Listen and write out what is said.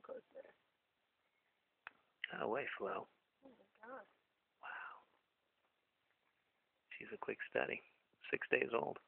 too close there. Oh, way Flo. Oh my god. Wow. She's a quick study. Six days old.